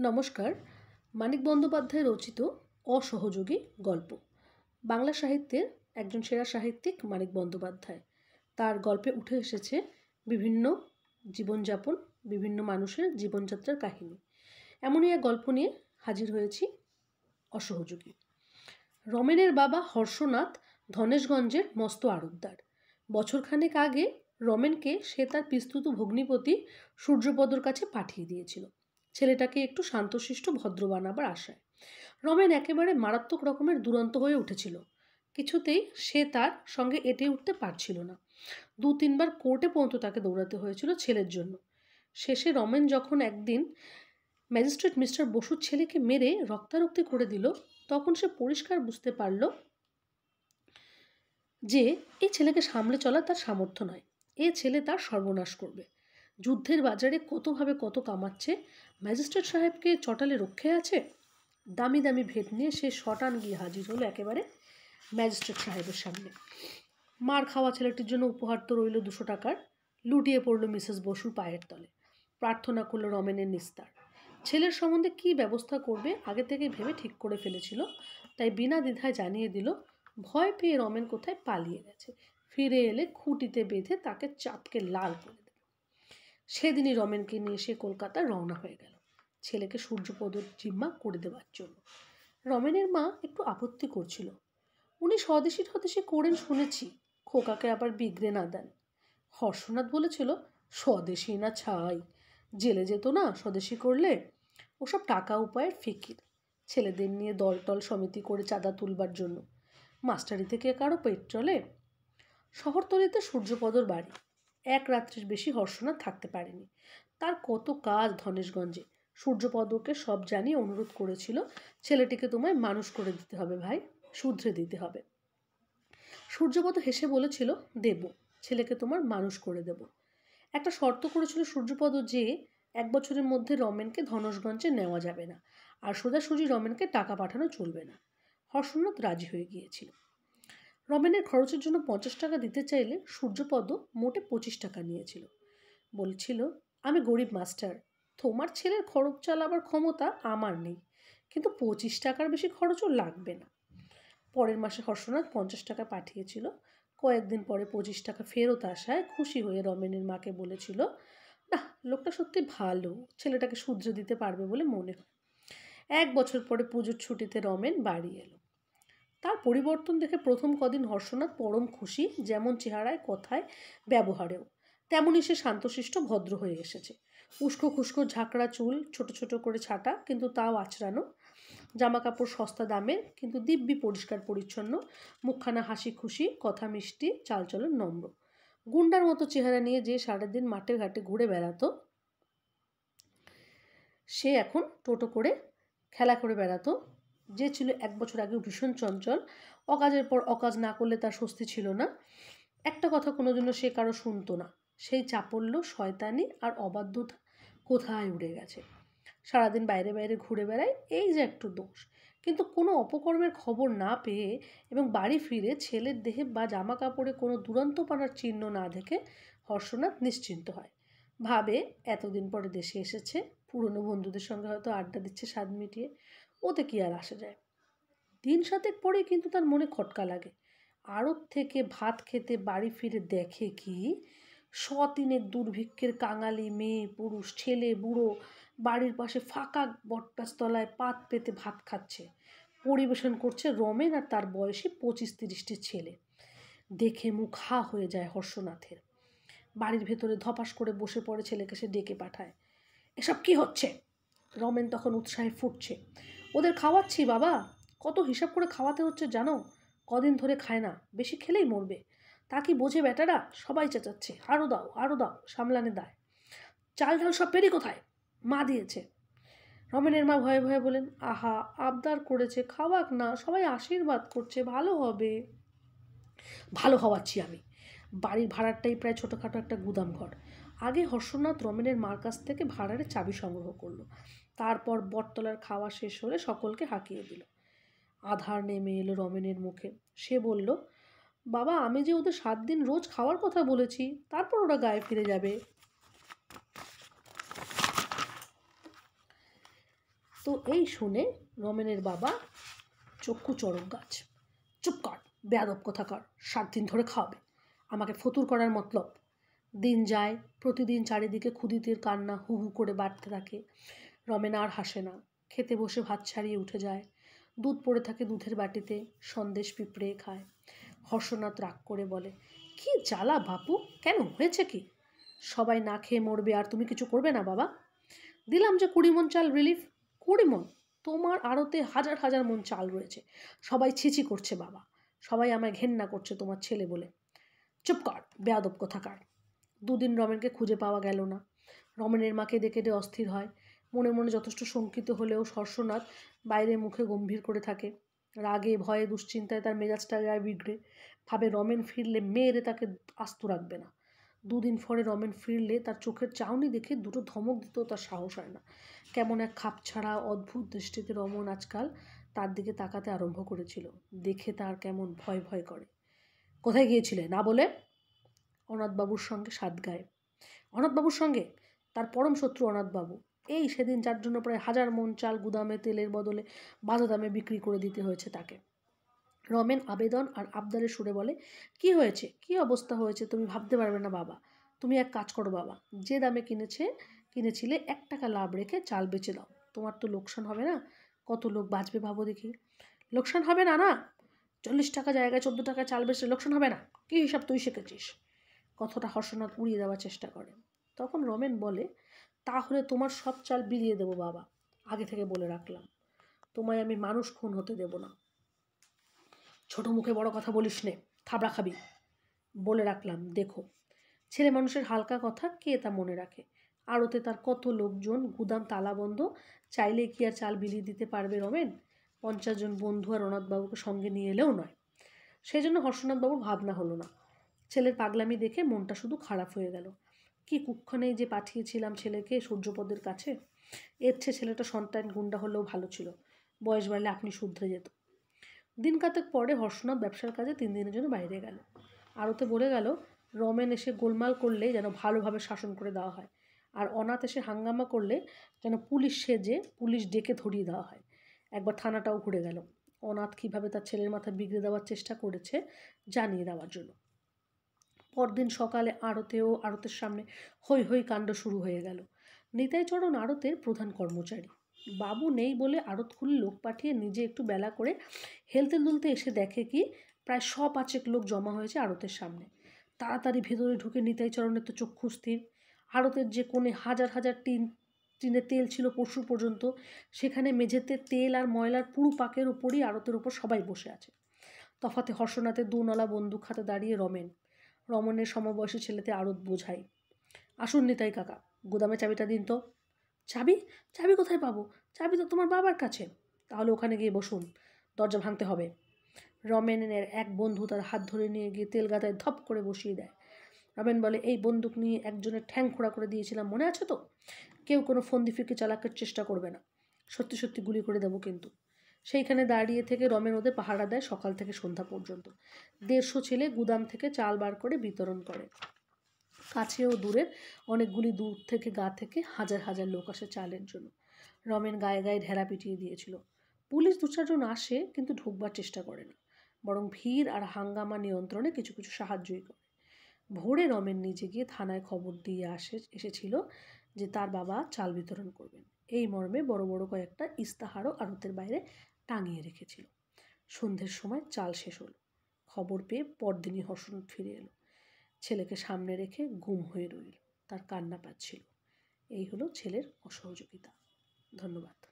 নমস্কার, মানিক বন্দ্যোপাধ্যায় রচিত অসহযোগী গল্প। বাংলা সাহিত্যের একজন সেরা সাহিত্যিক মানিক বন্দ্যোপাধ্যায়। তার গল্পে উঠে এসেছে বিভিন্ন জীবনযাপন, বিভিন্ন মানুষের জীবনযাত্রার কাহিনী। এমনই এক গল্প নিয়ে হাজির হয়েছি অসহযোগী। রমেনের বাবা হর্ষনাথ ধনেশগঞ্জের মস্ত আড়তদার বছরখানেক আগে রমেনকে সে তার পিস্তুত ভগ্নিপতি সূর্যপদর কাছে পাঠিয়ে দিয়েছিল। ছেলেটাকে একটু শান্তশিষ্ট ভদ্র বানাবার আশায়। রমেন একেবারে মারাত্মক রকমের দুরন্ত হয়ে উঠেছিল। কিছুতেই সে তার সঙ্গে এটে উঠতে পারছিল না। দু তিনবার কোর্টে পর্যন্ত তাকে দৌড়াতে হয়েছিল ছেলের জন্য। শেষে রমেন যখন একদিন ম্যাজিস্ট্রেট মিস্টার বসুর ছেলেকে মেরে রক্তারক্তি করে দিল, তখন সে পরিষ্কার বুঝতে পারল যে এই ছেলেকে সামলে চলা তার সামর্থ্য নয়। এ ছেলে তার সর্বনাশ করবে। যুদ্ধের বাজারে কতভাবে কত কামাচ্ছে? ম্যাজিস্ট্রেট সাহেবকে চটালে রক্ষে আছে? দামি দামি ভেট নিয়ে সে শটান গিয়ে হাজির হলো একেবারে ম্যাজিস্ট্রেট সাহেবের সামনে। মার খাওয়া ছেলেটির জন্য উপহার তো রইল দুশো টাকার। লুটিয়ে পড়ল মিসেস বসুর পায়ের তলে। প্রার্থনা করল রমেনের নিস্তার। ছেলের সম্বন্ধে কী ব্যবস্থা করবে আগে থেকে ভেবে ঠিক করে ফেলেছিল, তাই বিনা দ্বিধায় জানিয়ে দিল, ভয় পেয়ে রমেন কোথায় পালিয়ে গেছে? ফিরে এলে খুঁটিতে বেঁধে তাকে চাপকে লাল করে সেদিনই রমেনকে নিয়ে সে কলকাতা রওনা হয়ে গেল। ছেলেকে সূর্যপদর জিম্মা করে দেওয়ার জন্য। রমেনের মা একটু আপত্তি করছিল। উনি স্বদেশি স্বদেশি করেন শুনেছি, খোকাকে আবার বিগড়ে না দেন। হর্ষনাথ বলেছিল, স্বদেশী না ছাই, জেলে যেত না স্বদেশি করলে, ওসব টাকা উপায়ের ফিকির। ছেলেদের নিয়ে দলটল সমিতি করে চাঁদা তুলবার জন্য। মাস্টারি থেকে কারও পেট চলে শহরতলিতে সূর্যপদর বাড়ি। এক রাত্রির বেশি হর্ষনাথ থাকতে পারেনি। তার কত কাজ ধনেশগঞ্জে। সূর্যপদকে সব জানিয়ে অনুরোধ করেছিল, ছেলেটিকে তোমায় মানুষ করে দিতে হবে ভাই, শুধরে দিতে হবে। সূর্যপদ হেসে বলেছিল, দেব, ছেলেকে তোমার মানুষ করে দেব। একটা শর্ত করেছিল সূর্যপদ যে, এক বছরের মধ্যে রমেনকে ধনসগঞ্জে নেওয়া যাবে না, আর সোজাসুজি রমেনকে টাকা পাঠানো চলবে না। হর্ষনাথ রাজি হয়ে গিয়েছিল। রমেনের খরচের জন্য পঞ্চাশ টাকা দিতে চাইলে সূর্যপদ মোটে পঁচিশ টাকা নিয়েছিল। বলছিল, আমি গরিব মাস্টার, তোমার ছেলের খরচ চালাবার ক্ষমতা আমার নেই, কিন্তু পঁচিশ টাকার বেশি খরচও লাগবে না। পরের মাসে হর্ষনাথ পঞ্চাশ টাকা পাঠিয়েছিল। কয়েকদিন পরে পঁচিশ টাকা ফেরত আসায় খুশি হয়ে রমেনের মাকে বলেছিল, না, লোকটা সত্যি ভালো, ছেলেটাকে সূর্য দিতে পারবে বলে মনে হয়। এক বছর পরে পুজোর ছুটিতে রমেন বাড়ি এলো। তার পরিবর্তন দেখে প্রথম কদিন হর্ষনাথ পরম খুশি, যেমন চেহারায় কথায় ব্যবহারেও। তেমনই সে শান্তশিষ্ট, ভদ্র হয়ে এসেছে। উস্কো খুস্কো ঝাঁকড়া চুল, ছোট ছোট করে ছাটা, কিন্তু তাও আছড়ানো জামা কাপড় সস্তা দামের, কিন্তু দিব্যি পরিষ্কার পরিচ্ছন্ন। মুখখানা হাসি খুশি, কথা মিষ্টি, চালচলন নম্র। গুন্ডার মতো চেহারা নিয়ে যে সারাদিন মাঠে ঘাটে ঘুরে বেড়াতো, সে এখন টোটো করে, খেলা করে বেড়াতো। যে ছিল এক বছর আগে ভীষণ চঞ্চল, অকাজের পর অকাজ না করলে তার স্বস্তি ছিল না। একটা কথা কোনো জন্য সে কারও শুনতো না। সেই চাপল্য, শয়তানি আর অবাধ্যতা কোথায় উড়ে গেছে? সারাদিন বাইরে বাইরে ঘুরে বেড়ায়, এই যে একটু দোষ। কিন্তু কোনো অপকর্মের খবর না পেয়ে এবং বাড়ি ফিরে ছেলের দেহে বা জামা কাপড়ে কোনো দুরন্ত পানার চিহ্ন না দেখে হর্ষনাথ নিশ্চিন্ত হয়। ভাবে এতদিন পরে দেশে এসেছে। পুরনো বন্ধুদের সঙ্গে হয়তো আড্ডা দিচ্ছে স্বাদ মিটিয়ে, ওতে কি আর আসা যায়? দিন সাতেক পরেই কিন্তু তার মনে খটকা লাগে। আড়ত থেকে ভাত খেতে বাড়ি ফিরে দেখে কি? শতিনের দুর্ভিক্ষের কাঙালি মেয়ে, পুরুষ, ছেলে, বুড়ো, বাড়ির পাশে ফাঁকা বটগাছতলায় পাত পেতে ভাত খাচ্ছে। পরিবেশন করছে রমেন আর তার বয়সী পঁচিশ তিরিশটি ছেলে। দেখে মুখ হা হয়ে যায় হর্ষনাথের। বাড়ির ভেতরে ধপাস করে বসে পড়ে ছেলেকে সে ডেকে পাঠায়। এসব কি হচ্ছে? রমেন তখন উৎসাহে ফুটছে। ওদের খাওয়াচ্ছি বাবা। কত হিসাব করে খাওয়াতে হচ্ছে জানো? কদিন ধরে খায় না, বেশি খেলেই মরবে। তা কি বোঝে বেটারা? সবাই চেঁচাচ্ছে। আরও দাও আরও দাও, সামলানে দায়। চাল ঢাল সব পেরি কোথায়? মা দিয়েছে। রমেনের মা ভয়ে ভয়ে বলেন, আহা, আবদার করেছে, খাওয়াক না, সবাই আশীর্বাদ করছে, ভালো হবে। ভালো হওয়াচ্ছি আমি। বাড়ির ভাড়ারটাই প্রায় ছোটোখাটো একটা গুদাম ঘর আগে হর্ষনাথ রমেনের মার কাছ থেকে ভাড়ারে চাবি সংগ্রহ করল। তারপর বটতলার খাওয়া শেষ হলে সকলকে হাঁকিয়ে দিল। আধার নেমে এলো রমেনের মুখে। সে বলল, বাবা, আমি যে ওদের সাত দিন রোজ খাওয়ার কথা বলেছি, তারপর ওরা গায়ে ফিরে যাবে। তো এই শুনে রমেনের বাবা চক্ষু চরক গাছ। চুপ কর, বেয়াদব কোথাকার, সাত দিন ধরে খাওয়াবে। আমাকে ফতুর করার মতলব দিন যায়, প্রতিদিন চারিদিকে ক্ষুদিতের কান্না হু হু করে বাড়তে থাকে। রমেন আর হাসে না। খেতে বসে ভাত ছাড়িয়ে উঠে যায়। দুধ পড়ে থাকে দুধের বাটিতে, সন্দেশ পিঁপড়ে খায়। হর্ষনাথ রাগ করে বলে, কি জ্বালা বাপু, কেন হয়েছে কি? সবাই না খেয়ে মরবে আর তুমি কিছু করবে না বাবা? দিলাম যে কুড়ি মন চাল রিলিফ কুড়ি মন তোমার আড়তে হাজার হাজার মন চাল রয়েছে। সবাই ছিছি করছে বাবা। সবাই আমায় ঘেন্না করছে তোমার ছেলে বলে। চুপ কর, বেয়াদব কোথাকার। দুদিন রমেনকে খুঁজে পাওয়া গেল না। রমেনের মাকে দেখে অস্থির হয়। মনে মনে যথেষ্ট শঙ্কিত হলেও সর্ষনাথ বাইরে মুখে গম্ভীর করে থাকে। রাগে, ভয়ে, দুশ্চিন্তায় তার মেজাজটা গায়ে বিগড়ে। ভাবে রমেন ফিরলে মেয়েরে তাকে আস্ত রাখবে না। দুদিন পরে রমেন ফিরলে তার চোখের চাউনি দেখে দুটো ধমক দিতেও তার সাহস হয় না। কেমন এক খাপ ছাড়া অদ্ভুত দৃষ্টিতে রমন আজকাল তার দিকে তাকাতে আরম্ভ করেছিল। দেখে তার কেমন ভয় ভয় করে। কোথায় গিয়েছিলে? না বলে অনাথবাবুর সঙ্গে সাত গায়ে। অনাথবাবুর সঙ্গে তার পরম শত্রু অনাথবাবু। এই সেদিন যার জন্য প্রায় হাজার মন চাল, গুদামে, তেলের বদলে বাধা দামে বিক্রি করে দিতে হয়েছে তাকে। রমেন আবেদন আর আবদারের সুরে বলে, কি হয়েছে? কি অবস্থা হয়েছে? তুমি ভাবতে পারবে না বাবা। তুমি এক কাজ করো বাবা। যে দামে কিনেছে, কিনেছিলে এক টাকা লাভ রেখে চাল বেচে দাও। তোমার তো লোকসান হবে না? কত লোক বাঁচবে ভাবো দেখি। লোকসান হবে না না? চল্লিশ টাকা জায়গায় চোদ্দ টাকা চাল বেচলে লোকসান হবে না? কী হিসাব তুই শিখেছিস? কথাটা হর্ষনাথ উড়িয়ে দেওয়ার চেষ্টা করে। তখন রমেন বলে, তাহলে তোমার সব চাল বিলিয়ে দেবো বাবা। আগে থেকে বলে রাখলাম। তোমায় আমি মানুষ খুন হতে দেব না। ছোট মুখে বড় কথা বলিস নে, থাবড়া খাবি। বলে রাখলাম, দেখো, ছেলে মানুষের হালকা কথা কে তা মনে রাখে? আড়তে তার কত লোকজন, গুদাম তালাবন্ধ চাইলে কি আর চাল বিলিয়ে দিতে পারবে রমেন? পঞ্চাশ জন বন্ধু আর অনাথবাবুকে সঙ্গে নিয়ে এলেও নয়। সেই জন্য হর্ষনাথবাবুর ভাবনা হলো না। ছেলের পাগলামি দেখে মনটা শুধু খারাপ হয়ে গেল। কি কুক্ষণে যে পাঠিয়েছিলাম ছেলেকে সূর্যপদের কাছে? এর চেয়ে ছেলেটা সন্তান গুন্ডা হলেও ভালো ছিল। বয়স বাড়লে আপনি শুধরে যেত। দিন কাতেক পরে হর্ষনাথ ব্যবসার কাজে তিন দিনের জন্য বাইরে গেল। আরতে বলে গেল, রমেন এসে গোলমাল করলে যেন ভালোভাবে শাসন করে দেওয়া হয়, আর অনাথ এসে হাঙ্গামা করলে যেন পুলিশ সেজে পুলিশ ডেকে ধরিয়ে দেওয়া হয়। একবার থানাটাও ঘুরে গেল। অনাথ কীভাবে তার ছেলের মাথা বিগড়ে দেওয়ার চেষ্টা করেছে জানিয়ে দেওয়ার জন্য। পরদিন সকালে আড়তেও আড়তের সামনে হৈ হৈ কাণ্ড শুরু হয়ে গেল। নিতাইচরণ আড়তের প্রধান কর্মচারী। বাবু নেই বলে আড়ত খুলে লোক পাঠিয়ে নিজে একটু বেলা করে হেলতে দুলতে এসে দেখে কি প্রায় শ পাঁচেক লোক জমা হয়েছে আড়তের সামনে। তাড়াতাড়ি ভেতরে ঢুকে নিতাইচরণের তো চক্ষু স্থির। আড়তের যে কোণে হাজার হাজার টিন টিনে তেল ছিল পরশু পর্যন্ত, সেখানে মেঝেতে তেল আর ময়লার পুরু পাকের উপরই আড়তের উপর সবাই বসে আছে। তফাতে হর্ষনাথের দুনলা বন্দুক হাতে দাঁড়িয়ে রমেন। রমনের সমবয়সী ছেলেতে আরত বোঝাই। আসুন নিতাই কাকা, গুদামে চাবিটা দিন তো। চাবি? চাবি কোথায় পাবো? চাবি তো তোমার বাবার কাছে। তাহলে ওখানে গিয়ে বসুন, দরজা ভাঙতে হবে। রমেনের এক বন্ধু তার হাত ধরে নিয়ে গিয়ে তেল গাদায় ধপ করে বসিয়ে দেয়। রমেন বলে, এই বন্দুক নিয়ে একজনের ঠ্যাং খোড়া করে দিয়েছিলাম, মনে আছে তো? কেউ কোনো ফন্দি ফিকে চালাকের চেষ্টা করবে না। সত্যি সত্যি গুলি করে দেবো কিন্তু। সেইখানে দাঁড়িয়ে থেকে রমেন ওদের পাহারা দেয় সকাল থেকে সন্ধ্যা পর্যন্ত। দেড়শো ছেলে গুদাম থেকে চাল বার করে বিতরণ করে। কাছে ও দূরের অনেকগুলি দূর থেকে গা থেকে হাজার হাজার লোক আসে চালের জন্য। রমেন গায়ে গায়ে ঢেলা পিটিয়ে দিয়েছিল। পুলিশ দু চারজন আসে কিন্তু ঢুকবার চেষ্টা করে না। বরং ভিড় আর হাঙ্গামা নিয়ন্ত্রণে কিছু কিছু সাহায্যই করে। ভোরে রমেন নিজে গিয়ে থানায় খবর দিয়ে আসে, এসেছিল যে তার বাবা চাল বিতরণ করবেন। এই মর্মে বড় বড় কয়েকটা ইস্তাহারও আড়তের বাইরে টাঙিয়ে রেখেছিল। সন্ধ্যের সময় চাল শেষ হলো। খবর পেয়ে পরদিনই হর্ষণ ফিরে এলো। ছেলেকে সামনে রেখে গুম হয়ে রইল। তার কান্না পাচ্ছিল। এই হলো ছেলের অসহযোগিতা। ধন্যবাদ।